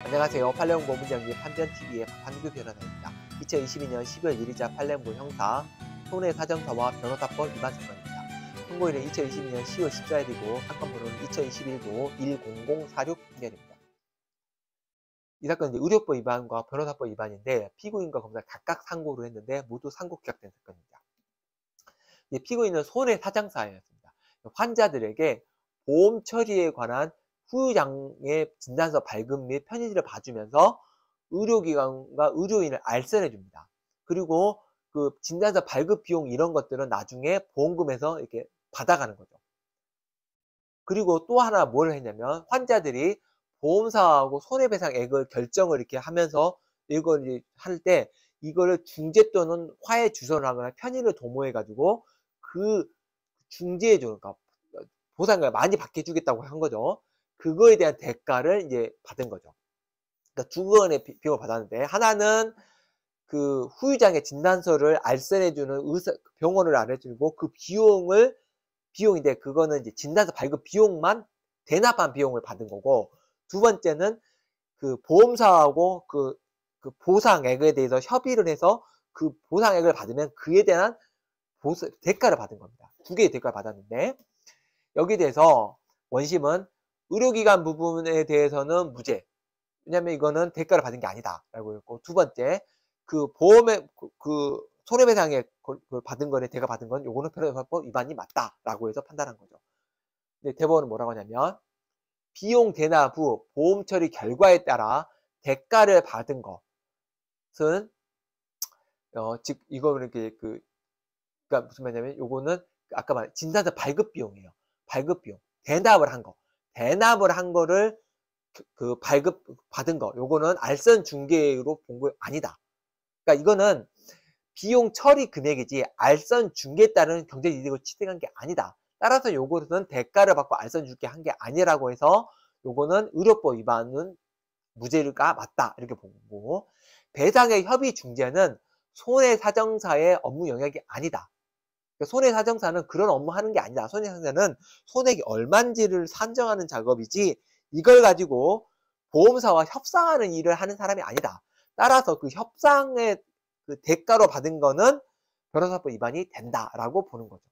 안녕하세요. 판례홍보 문정기 판변TV의 박한규 변호사입니다. 2022년 10월 1일자 판례홍보 형사 손해사정사와 변호사법 위반 사건입니다. 선고일은 2022년 10월 14일이고 사건 번호는 2021도 10046 판결입니다. 이 사건은 이제 의료법 위반과 변호사법 위반인데 피고인과 검사 각각 상고를 했는데 모두 상고 기각된 사건입니다. 피고인은 손해사정사였습니다. 환자들에게 보험 처리에 관한 후유장애 진단서 발급 및 편의를 봐주면서 의료기관과 의료인을 알선해 줍니다. 그리고 그 진단서 발급 비용 이런 것들은 나중에 보험금에서 이렇게 받아가는 거죠. 그리고 또 하나 뭘 했냐면 환자들이 보험사하고 손해배상액을 결정을 이렇게 하면서 이걸 할 때 이거를 중재 또는 화해 주선을 하거나 편의를 도모해 가지고 그 중재해 주는 그러니까 보상을 많이 받게 주겠다고 한 거죠. 그거에 대한 대가를 이제 받은 거죠. 그러니까 두 건의 비용을 받았는데 하나는 그 후유장애 진단서를 알선해주는 의사 병원을 안 해주고 그 비용을 비용인데 그거는 이제 진단서 발급 비용만 대납한 비용을 받은 거고 두 번째는 그 보험사하고 그, 그 보상액에 대해서 협의를 해서 그 보상액을 받으면 그에 대한 보수, 대가를 받은 겁니다. 두 개의 대가를 받았는데 여기에 대해서 원심은 의료기관 부분에 대해서는 무죄. 왜냐하면 이거는 대가를 받은 게 아니다. 라고 했고, 두 번째, 그 보험의, 그, 그 손해배상에 받은 거에 대가 받은 건 요거는 편의사법 위반이 맞다라고 해서 판단한 거죠. 근데 대법원은 뭐라고 하냐면 비용 대납 후 보험 처리 결과에 따라 대가를 받은 것은 어, 즉 이거 이렇게 그 그러니까 무슨 말이냐면 요거는 아까 말 진단서 발급 비용이에요. 발급 비용 대납을 한 거. 대납을 한 거를 그, 그 발급 받은 거 요거는 알선 중개로 본 거 아니다. 그러니까 이거는 비용 처리 금액이지 알선 중개에 따른 경제 이득을 취득한 게 아니다. 따라서 요거는 대가를 받고 알선 중개 한 게 아니라고 해서 요거는 의료법 위반은 무죄가 맞다 이렇게 보고 배상의 협의 중재는 손해 사정사의 업무 영역이 아니다. 그러니까 손해사정사는 그런 업무 하는 게 아니다. 손해사정사는 손해액이 얼만지를 산정하는 작업이지 이걸 가지고 보험사와 협상하는 일을 하는 사람이 아니다. 따라서 그 협상의 그 대가로 받은 거는 변호사법 위반이 된다라고 보는 거죠.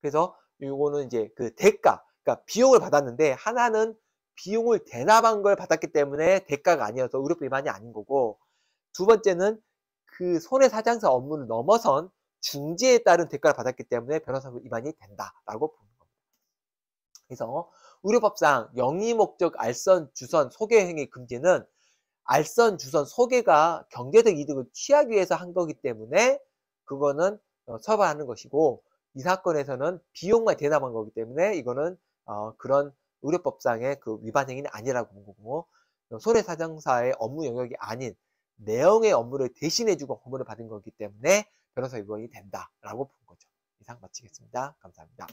그래서 이거는 이제 그 대가, 그러니까 비용을 받았는데 하나는 비용을 대납한 걸 받았기 때문에 대가가 아니어서 의료법 위반이 아닌 거고 두 번째는 그 손해사정사 업무를 넘어선 중재에 따른 대가를 받았기 때문에 변호사법 위반이 된다라고 보는 겁니다. 그래서 의료법상 영리 목적 알선 주선 소개 행위 금지는 알선 주선 소개가 경제적 이득을 취하기 위해서 한 거기 때문에 그거는 어, 처벌하는 것이고 이 사건에서는 비용만 대납한 거기 때문에 이거는 어, 그런 의료법상의 그 위반 행위는 아니라고 본 거고 손해사정사의 업무 영역이 아닌 내용의 업무를 대신해주고 업무를 받은 거기 때문에 변호사 위반이 된다라고 본 거죠. 이상 마치겠습니다. 감사합니다.